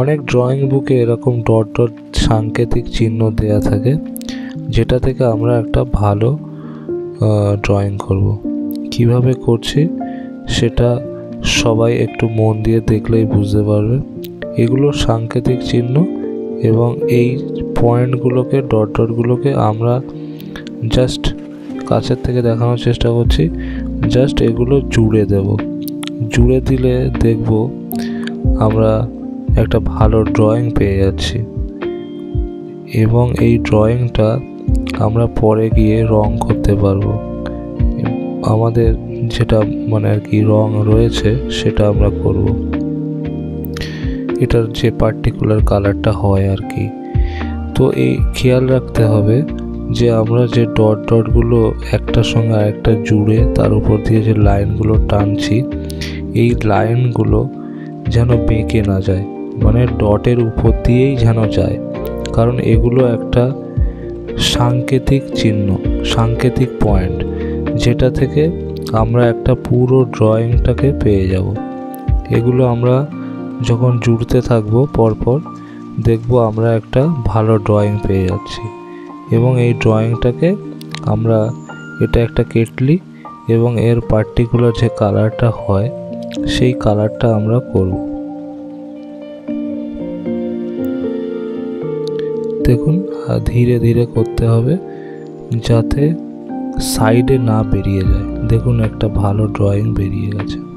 অনেক ড্রয়িং বুকে এরকম ডট ডট সাংকেতিক চিহ্ন দেয়া থাকে, যেটা থেকে আমরা একটা ভালো ড্রয়িং করব। কীভাবে করছি সেটা সবাই একটু মন দিয়ে দেখলেই বুঝতে পারবে। এগুলো সাংকেতিক চিহ্ন এবং এই পয়েন্টগুলোকে ডট ডটগুলোকে আমরা জাস্ট কাছের থেকে দেখানোর চেষ্টা করছি জাস্ট এগুলো জুড়ে দেব। জুড়ে দিলে দেখব আমরা একটা ভালো ড্রয়িং পেয়ে যাচ্ছি। এবং এই ড্রয়িংটা আমরা পরে গিয়ে রং করতে পারব। আমাদের যেটা মানে আর কি রং রয়েছে সেটা আমরা করব। এটার যে পার্টিকুলার কালারটা হয় আর কি। তো এই খেয়াল রাখতে হবে যে আমরা যে ডট ডটগুলো একটার সঙ্গে আরেকটা জুড়ে তার উপর দিয়ে যে লাইনগুলো টানছি, এই লাইনগুলো যেন বেঁকে না যায়। মানে ডটের উপর দিয়েই যেন যায়। কারণ এগুলো একটা সাংকেতিক চিহ্ন, সাংকেতিক পয়েন্ট, যেটা থেকে আমরা একটা পুরো ড্রয়িংটাকে পেয়ে যাব। এগুলো আমরা যখন জুড়তে থাকব, পরপর দেখব আমরা একটা ভালো ড্রয়িং পেয়ে যাচ্ছি। এবং এই ড্রয়িংটাকে আমরা, এটা একটা কেটলি এবং এর পার্টিকুলার যে কালারটা হয়, সেই কালারটা আমরা করব। দেখুন ধীরে ধীরে করতে হবে যাতে সাইডে না বেরিয়ে যায়। দেখুন, একটা ভালো ড্রয়িং বেরিয়ে গেছে।